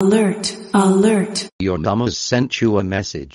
Alert, alert. Your mama's sent you a message.